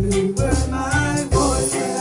You were my boyfriend.